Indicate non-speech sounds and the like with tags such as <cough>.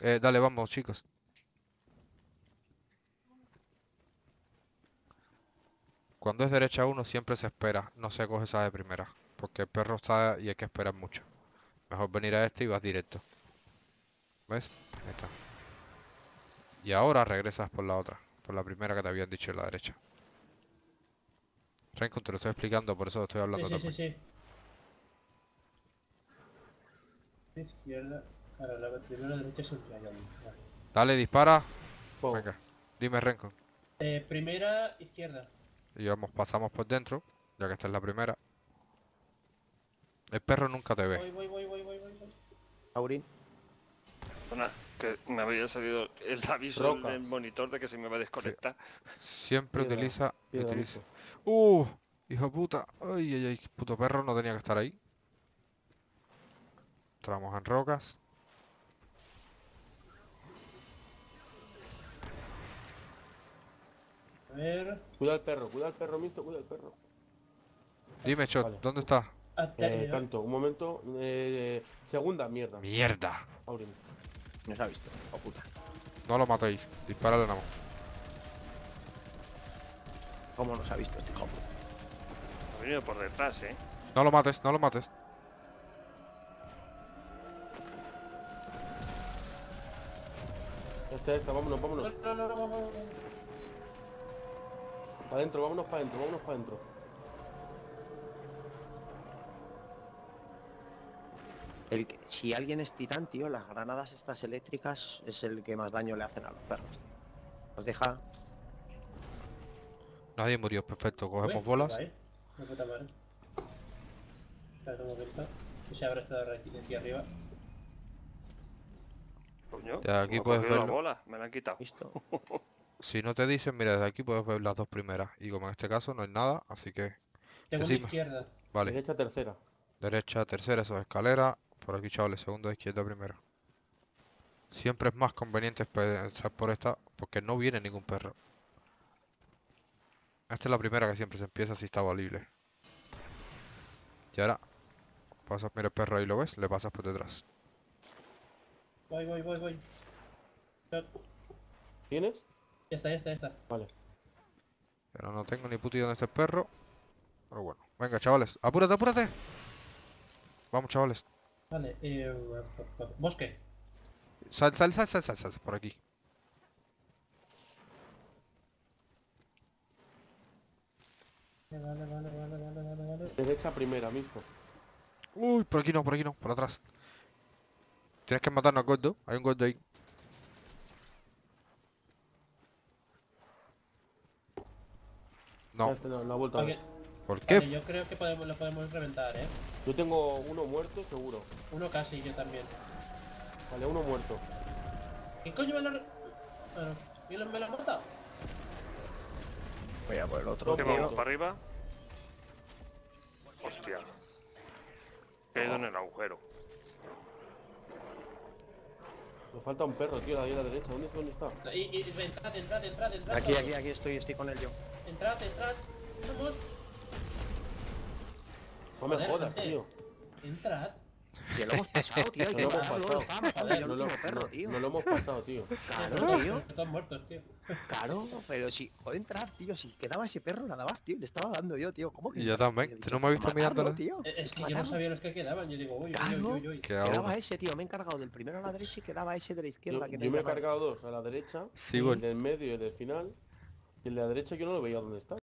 Eh, dale, vamos, chicos. Cuando es derecha uno siempre se espera, no se coge esa de primera, porque el perro está y hay que esperar mucho. Mejor venir a este y vas directo. ¿Ves? Ahí está. Y ahora regresas por la otra, por la primera que te habían dicho en la derecha. Renko, te lo estoy explicando, por eso estoy hablando sí, sí, también. sí. Izquierda. Ahora la primera derecha. Vale. Dale, dispara. Venga, dime Renko. Eh, primera izquierda. Y vamos, pasamos por dentro, ya que esta es la primera. El perro nunca te ve. Voy, voy, voy, voy, voy, voy. voy. Aurin. Perdona, que me había salido el aviso Roca. en el monitor de que se me va a desconectar. Siempre Piedra, utiliza... piedra, utiliza... listo. ¡Uh! Hijo de puta. Ay, ay, ay. Puto perro no tenía que estar ahí. Entramos en rocas. A ver. Cuida al perro, cuida al perro, misto, cuida al perro. Dime, Chot, Vale. ¿dónde está? Ah, Eh, ya. canto, un momento. Eh, segunda, mierda. ¡Mierda! Aurin. Nos ha visto. Oh puta. No lo matéis. Disparale nada más. ¿Cómo nos ha visto este hijo? Ha venido por detrás, ¿eh? No lo mates, no lo mates. Esta, esta, vámonos, No, vámonos. no, no, no, no, no. Para adentro, vámonos para adentro, vámonos para adentro. El que- si alguien es titán, tío, las granadas estas eléctricas es el que más daño le hacen a los perros. Os deja... Nadie murió, perfecto. Cogemos Uy, bolas. vale. Puta estar. Que se abre esta de aquí arriba. Coño, Ya, aquí puedes bola, me la han quitado. <laughs> Si no te dicen, mira, desde aquí puedes ver las dos primeras. Y como en este caso no hay nada, así que... Tengo mi Encima. izquierda. Vale. Derecha, tercera. Derecha, tercera, eso es escalera. Por aquí, chavales, segunda, izquierda, primera. Siempre es más conveniente empezar por esta, porque no viene ningún perro. Esta es la primera que siempre se empieza si está valible. Y ahora, pasas, mira el perro ahí, ¿lo ves? Le pasas por detrás. Voy, voy, voy, voy. ¿Tienes? Ya está, ya está, ya está. Vale. Pero no tengo ni puta idea dónde está el perro. Pero bueno, venga, chavales, apúrate, apúrate. Vamos, chavales. Vale, eh... Bosque. Sal, sal, sal, sal, sal, sal, por aquí. Vale, vale, vale, vale, vale, vale. Derecha, primera, misto. Uy, por aquí no, por aquí no, por atrás. Tienes que matarnos al gordo. Hay un gordo ahí. No, Este no, la vuelta. Ok, ¿por qué? Vale, yo creo que podemos, lo podemos reventar, ¿eh? Yo tengo uno muerto, seguro. Uno casi, yo también. Vale, uno muerto. ¿Qué coño me lo... Bueno, ¿y lo- me lo han matado? Voy a por el otro, ¿Qué vamos para arriba? Hostia. He ido en el agujero. Me falta un perro, tío, ahí a la derecha. ¿Dónde está? ¿Dónde está? Y, y, entrad, entrad, entrad, entrad. Aquí, aquí, aquí estoy, estoy con él yo. Entrad, entrad. Vamos. No me jodas, tío. Entrad. Que lo hemos pasado, tío. No lo hemos pasado, No lo, no- tío. no lo hemos pasado, tío. Claro, tío. Están muertos, tío. Claro, pero si... Joder, entrar, tío. Si quedaba ese perro, nada más, tío. Le estaba dando yo, tío. ¿Cómo que Y yo también, tío? si no me ha visto Matarlo, mirándole. tío. Es que yo no sabía los que quedaban. Yo digo, uy, uy, uy, uy, uy. Queda Quedaba ese, tío. Me he encargado del primero a la derecha y quedaba ese de la izquierda. Yo, que no yo me he cargado dos, a la derecha, Sí, el del medio y el del final. El de la derecha yo no lo veía dónde está.